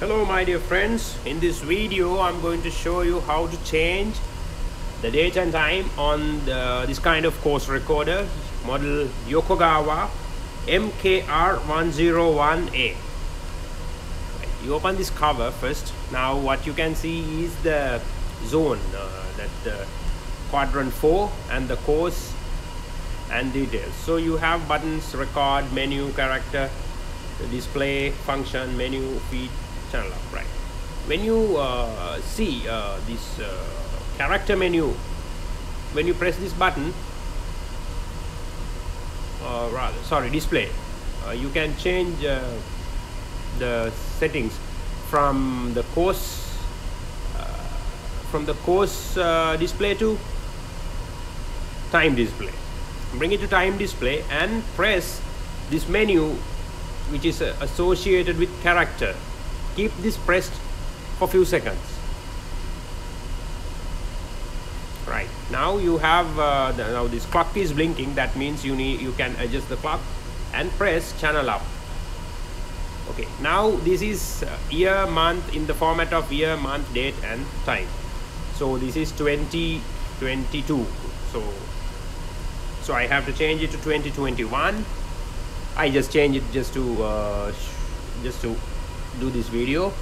Hello my dear friends, in this video I'm going to show you how to change the date and time on the, this kind of course recorder model Yokogawa MKR101A. You open this cover first. Now what you can see is the zone uh, that uh, quadrant 4 and the course and details. So you have buttons, record, menu, character, display, function, menu, feed, channel up right? When you uh, see uh, this uh, character menu when you press this button uh, rather sorry display uh, you can change uh, the settings from the course from the course display to time display. Bring it to time display and press this menu which is associated with character keep this pressed for few seconds. Right. Now you have uh, the, now this clock is blinking. That means you need you can adjust the clock and press channel up. Okay. Now this is uh, year month in the format of year month date and time. So this is 2022 so so I have to change it to 2021 I just change it just to uh, just to do this video.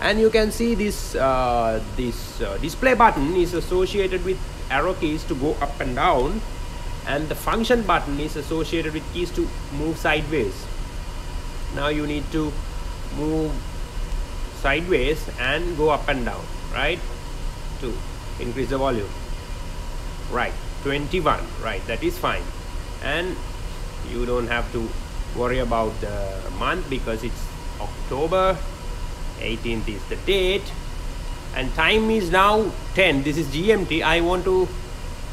And you can see this uh, this uh, display button is associated with arrow keys to go up and down. And the function button is associated with keys to move sideways. Now you need to move sideways and go up and down right? To increase the volume. Right 21 right that is fine. And you don't have to worry about the month because it's October. 18th is the date. And time is now 10 this is GMT I want to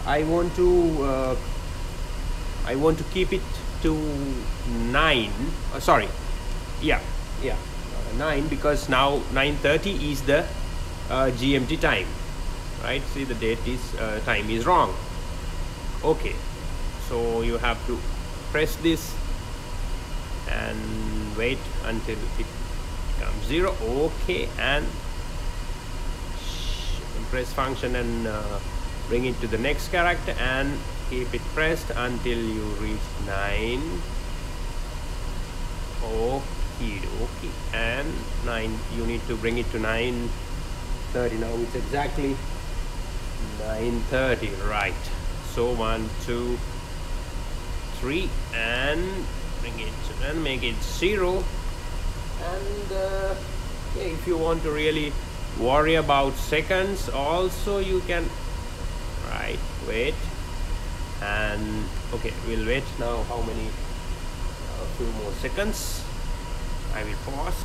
I want to uh, I want to keep it to 9 uh, sorry. Yeah. Yeah. Uh, 9 because now 9:30 is the uh, GMT time. Right? See the date is uh, time is wrong. Okay. So you have to press this and wait until it becomes zero. Okay and press function and uh, bring it to the next character and keep it pressed until you reach 9 okay okay and 9 you need to bring it to 930 now it's exactly 930 right. So one two three and and make it zero. And uh, yeah, if you want to really worry about seconds also you can right wait. And okay we'll wait now how many a few more seconds. I will pause.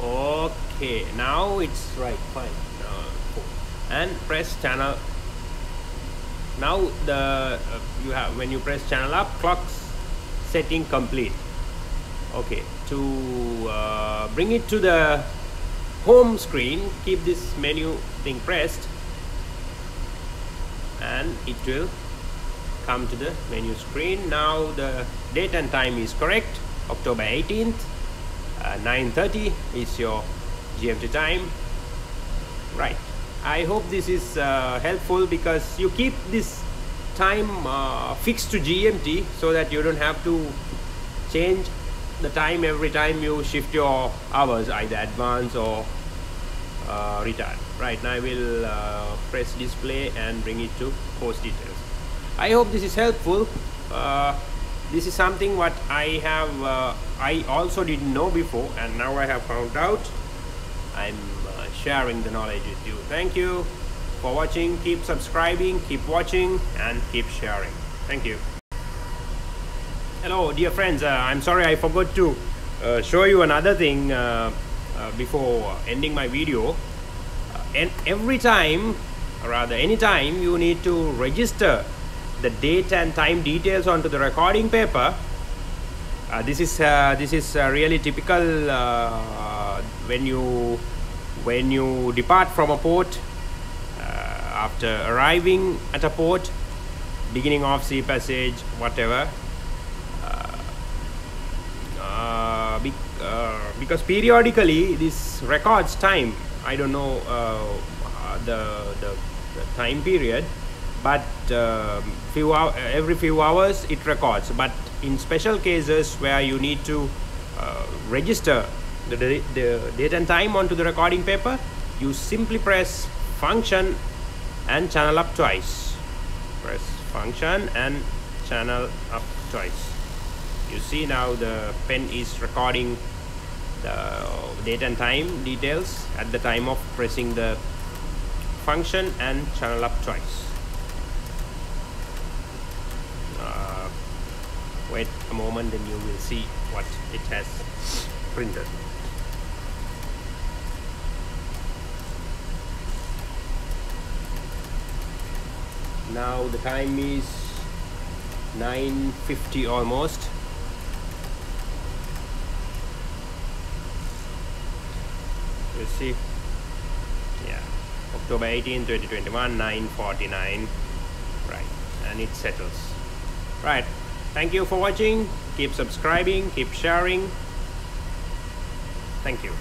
Okay now it's right fine. And press channel. Now the uh, you have when you press channel up clocks setting complete okay to uh, bring it to the home screen keep this menu thing pressed and it will come to the menu screen. Now the date and time is correct. October 18th uh, 9:30 is your GMT time. Right. I hope this is uh, helpful because you keep this time uh, fixed to GMT so that you don't have to change the time every time you shift your hours either advance or uh, return right now I will uh, press display and bring it to course details. I hope this is helpful. Uh, this is something what I have uh, I also didn't know before and now I have found out. I'm uh, sharing the knowledge with you. Thank you for watching. Keep subscribing keep watching and keep sharing. Thank you hello dear friends. Uh, i'm sorry i forgot to uh, show you another thing uh, uh before ending my video. Uh, and every time rather anytime you need to register the date and time details onto the recording paper. Uh, this is this is really typical when you when you depart from a port after arriving at a port beginning of sea passage whatever uh, because periodically this records time I don't know uh, the, the, the, time period but uh, few hour, every few hours it records. But in special cases where you need to uh, register the, the date and time onto the recording paper you simply press function and channel up twice. Press function and channel up twice you see now the pen is recording the date and time details at the time of pressing the function and channel up twice uh, wait a moment and you will see what it has printed. Now the time is 9.50 almost you see. Yeah. October 18 2021 9.49 right. And it settles. Right. Thank you for watching. Keep subscribing. Keep sharing. Thank you